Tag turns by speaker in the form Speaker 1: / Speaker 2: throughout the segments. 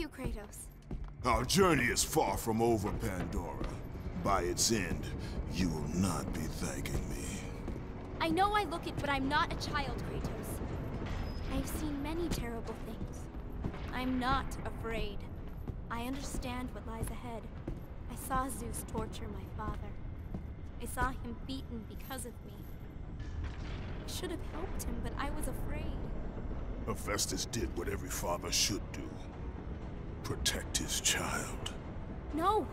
Speaker 1: you, Kratos.
Speaker 2: Our journey is far from over, Pandora. By its end, you will not be thanking me.
Speaker 1: I know I look it, but I'm not a child, Kratos. I've seen many terrible things. I'm not afraid. I understand what lies ahead. I saw Zeus torture my father. I saw him beaten because of me. I should have helped him, but I was afraid.
Speaker 2: Hephaestus did what every father should do. Protect his child.
Speaker 1: No!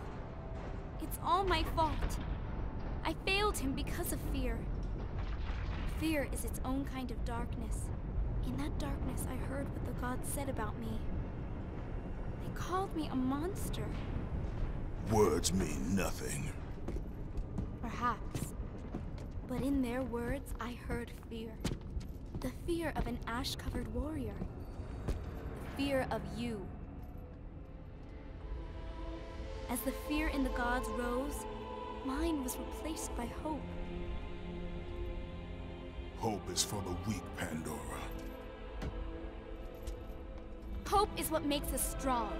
Speaker 1: It's all my fault. I failed him because of fear. Fear is its own kind of darkness. In that darkness, I heard what the gods said about me. They called me a monster.
Speaker 2: Words mean nothing.
Speaker 1: Perhaps. But in their words, I heard fear. The fear of an ash-covered warrior. The fear of you. As the fear in the gods rose, mine was replaced by hope.
Speaker 2: Hope is for the weak, Pandora.
Speaker 1: Hope is what makes us strong.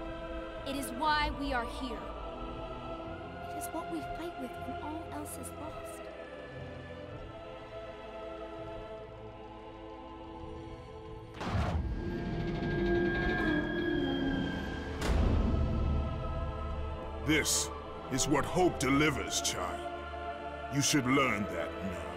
Speaker 1: It is why we are here. It is what we fight with when all else is lost.
Speaker 2: This is what hope delivers, child. You should learn that now.